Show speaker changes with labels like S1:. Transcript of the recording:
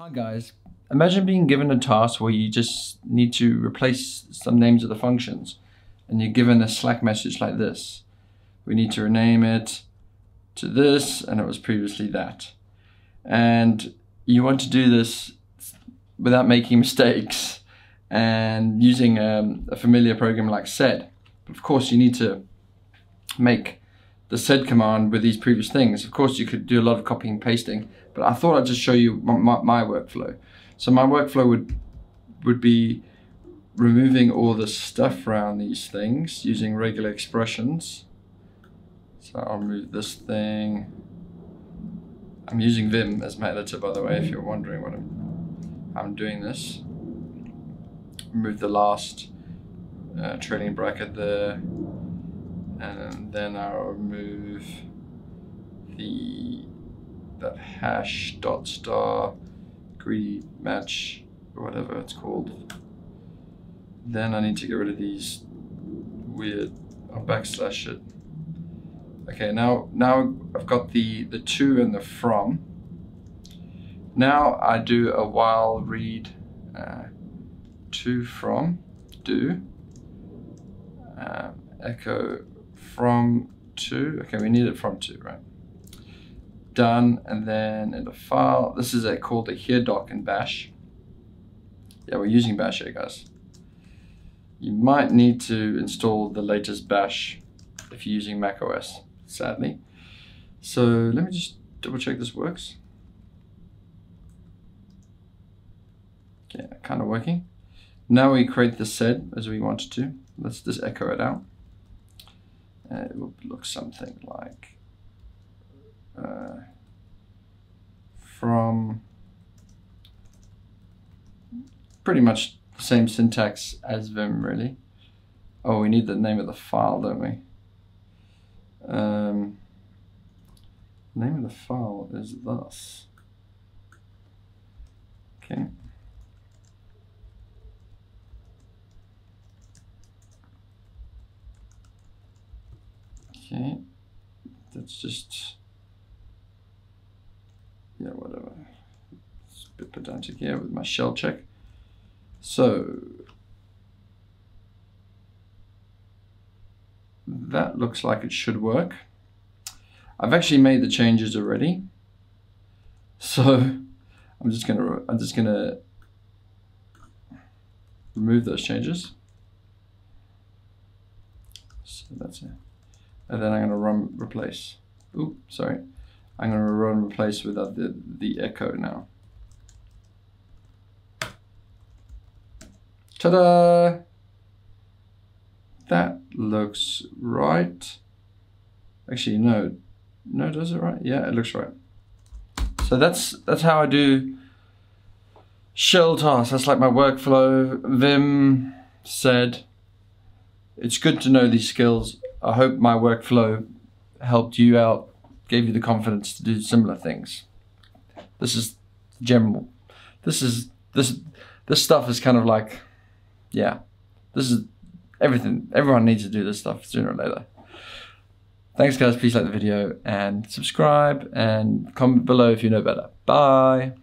S1: Hi guys, imagine being given a task where you just need to replace some names of the functions and you're given a Slack message like this. We need to rename it to this and it was previously that. And you want to do this without making mistakes and using um, a familiar program like sed. Of course you need to make the sed command with these previous things. Of course, you could do a lot of copying and pasting, but I thought I'd just show you my, my, my workflow. So my workflow would would be removing all the stuff around these things using regular expressions. So I'll remove this thing. I'm using Vim as my editor, by the way, if you're wondering what I'm, I'm doing this. Remove the last uh, trailing bracket there and then I'll remove the that hash dot star greedy match or whatever it's called. Then I need to get rid of these weird I'll backslash it. Okay, now now I've got the the to and the from. Now I do a while read uh, to from do um, echo from to. okay, we need it from to, right? Done, and then in the file, this is a, called a here doc in bash. Yeah, we're using bash here, guys. You might need to install the latest bash if you're using Mac OS, sadly. So let me just double check this works. Okay, kind of working. Now we create the sed as we wanted to. Let's just echo it out it would look something like uh, from pretty much the same syntax as Vim really. Oh, we need the name of the file, don't we? Um, name of the file is thus. Okay. Okay, that's just, yeah, whatever. It's a bit pedantic here with my shell check. So, that looks like it should work. I've actually made the changes already. So, I'm just gonna, I'm just gonna remove those changes. So that's it and then I'm going to run replace. Oop, sorry. I'm going to run replace without the, the echo now. Ta-da! That looks right. Actually, no. No, does it right? Yeah, it looks right. So that's that's how I do shell tasks. That's like my workflow. Vim sed. It's good to know these skills I hope my workflow helped you out, gave you the confidence to do similar things. This is general. This is this this stuff is kind of like, yeah, this is everything. Everyone needs to do this stuff sooner or later. Thanks, guys. Please like the video and subscribe and comment below if you know better. Bye.